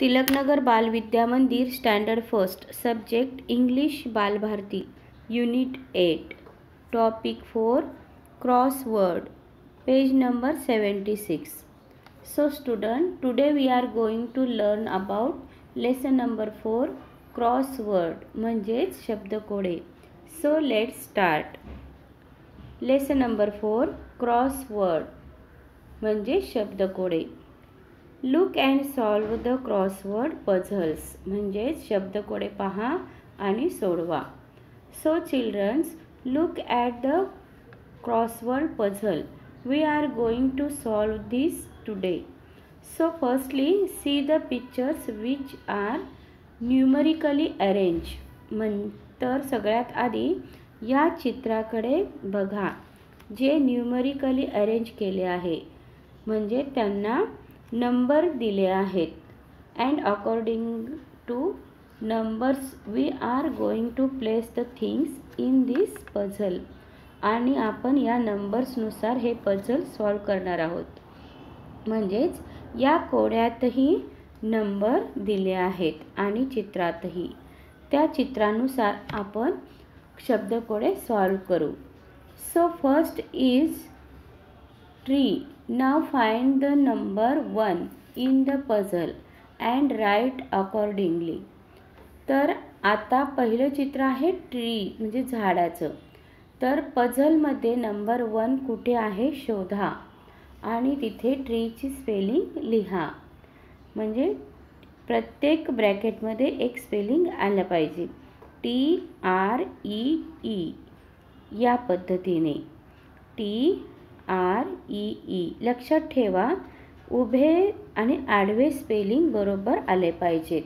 Tilaknagar Bal Vidya Mandir standard first subject English Balbharati unit eight topic four crossword page number seventy six. So student today we are going to learn about lesson number four crossword म्हणजेच शब्द कोडे so let start lesson number four crossword म्हणजे शब्द कोडे look and solve the crossword puzzles म्हणजेच शब्दकोडे पहा आणि सोडवा. So childrens look at the crossword puzzle we are going to solve this today so firstly see the pictures which are numerically arrange म्हण तर सगळ्यात आधी या चित्राकडे बघा. जे न्यूमरिकली अरेंज केले आहे. म्हणजे त्यांना नंबर दिले आहेत. And according to numbers we are going to place the things in this puzzle आणि आपण या नंबर्सनुसार हे पझल सॉल्व करणार आहोत. म्हणजेच या कोड्यातही नंबर दिले आहेत आणि चित्रातही. त्या चित्रानुसार आपण शब्दकोडे सॉल्व करू. So first is tree now find the number one in the puzzle and write accordingly तर आता पहिलं चित्र आहे ट्री म्हणजे झाडाचं. तर पझलमध्ये नंबर वन कुठे आहे शोधा. आणि तिथे ट्रीची स्पेलिंग लिहा. म्हणजे प्रत्येक ब्रॅकेटमध्ये एक स्पेलिंग आलं पाहिजे. टी आर ई ई या पद्धतीने. टी आर ई ई लक्षात ठेवा उभे आणि आडवे स्पेलिंग बरोबर आले पाहिजेत.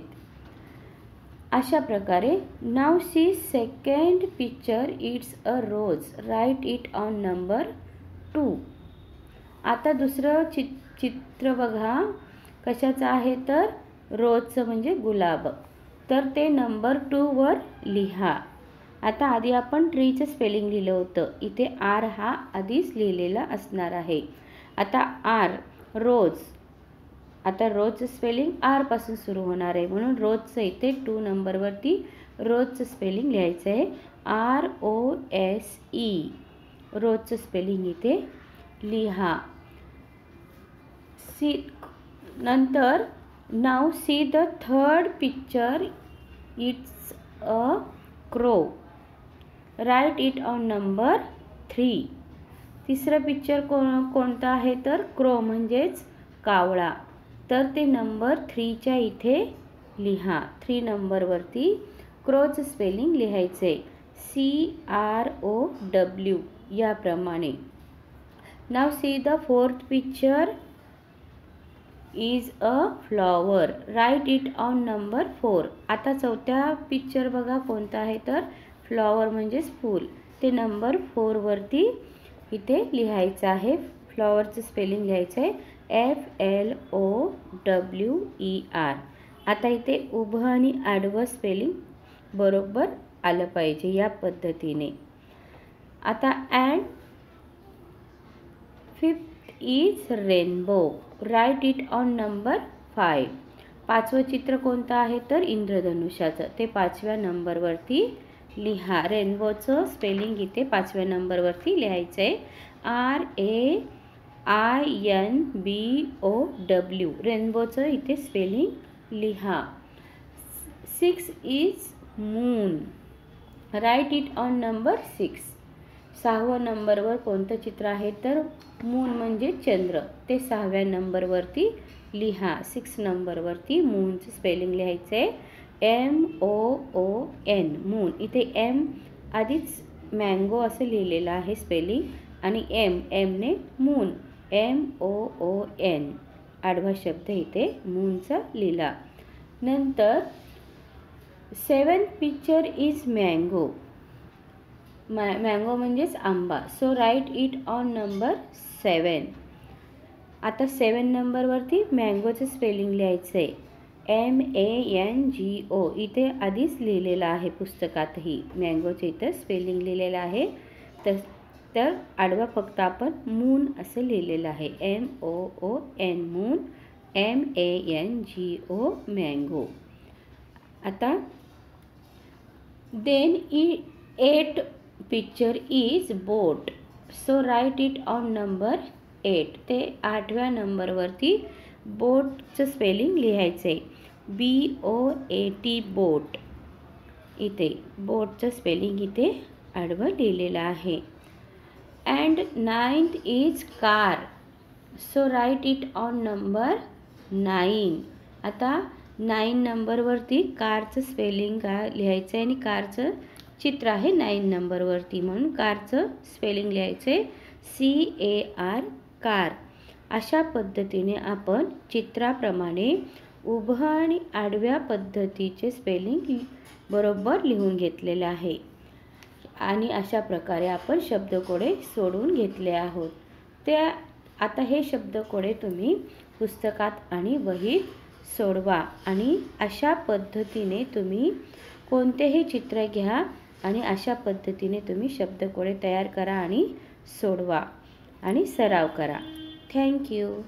अशा प्रकारे now see second picture it's a rose write it on number two आता दुसरं चि चित्र बघा. कशाचं आहे तर? रोजचं म्हणजे गुलाब. तर ते नंबर टूवर लिहा. आता आधी आपण ट्रीचं स्पेलिंग लिहिलं होतं. इथे आर हा आधीच लिहिलेला असणार आहे. आता आर रोज. आता रोजचं स्पेलिंग आरपासून सुरू होणार आहे. म्हणून रोजचं इथे टू नंबरवरती रोजचं स्पेलिंग लिहायचं आहे. आर ओ एस ई रोजचं स्पेलिंग इथे लिहा. सी नंतर now see the third picture it's a crow write it on number three. तिसरं पिक्चर को कोणतं आहे तर क्रो म्हणजेच कावळा. तर ते नंबर थ्रीच्या इथे लिहा. थ्री नंबरवरती क्रोचं स्पेलिंग लिहायचे. सी आर ओ डब्ल्यू याप्रमाणे. Now see the fourth picture is a flower. Write it on number four. आता चौथ्या पिक्चर बघा कोणता आहे तर फ्लॉवर म्हणजेच फूल. ते नंबर फोरवरती इथे लिहायचं आहे. फ्लॉवरचं स्पेलिंग लिहायचं आहे. F L O W E R आता इथे उभं आणि आडवं स्पेलिंग बरोबर आलं पाहिजे या पद्धतीने. आता and fifth is rainbow. Write it on number five. पाचवं चित्र कोणतं आहे? तर इंद्रधनुष्याचं. ते पाचव्या नंबरवरती लिहा. रेनबोचं स्पेलिंग इथे पाचव्या नंबरवरती लिहायचं आहे R A I N B O W. रेनबोचं इथे स्पेलिंग लिहा. Six is moon. Write it on number six. सहाव्या नंबरवर कोणतं चित्र आहे? तर मून म्हणजे चंद्र. ते सहाव्या नंबरवरती लिहा. सिक्स नंबरवरती मूनचं स्पेलिंग लिहायचं आहे M O O N moon इथे एम आधीच मँगो असं लिहिलेलं आहे स्पेलिंग आणि M एमने moon M O O N आडवा शब्द इथे मूनचा लिहिला. नंतर सेवन पिक्चर इज मँगो मॅ मँगो म्हणजेच आंबा. So write it on number seven आता सेवन नंबरवरती मँगोचं स्पेलिंग लिहायचं आहे एम ए एन जी ओ इथे आधीच लिहिलेलं आहे पुस्तकातही. मँगोचं इथं स्पेलिंग लिहिलेलं आहे. तर तर आडवा फक्त आपण मून असं लिहिलेलं आहे. M O O N moon M A N G O mango आता then E eight picture is boat so write it on number eight ते आठव्या नंबरवरती बोटचं स्पेलिंग लिहायचं आहे बी ओ ए टी बोट इथे बोटचं स्पेलिंग इथे आडवं लिहिलेलं आहे. And ninth is car so write it on number nine आता नाईन नंबरवरती कारचं स्पेलिंग का लिहायचं आहे आणि कारचं चित्र आहे नाईन नंबरवरती म्हणून कारचं स्पेलिंग लिहायचं आहे सी ए आर कार अशा पद्धतीने आपण चित्राप्रमाणे उभं आणि आडव्या पद्धतीचे स्पेलिंग बरोबर लिहून घेतलेलं आहे. आणि अशा प्रकारे आपण शब्दकोडे सोडून घेतले आहोत. त्या आता हे शब्दकोडे तुम्ही पुस्तकात आणि वहीत सोडवा आणि अशा पद्धतीने तुम्ही कोणतेही चित्र घ्या आणि अशा पद्धतीने तुम्ही शब्दकोडे तयार करा आणि सोडवा आणि सराव करा. Thank you.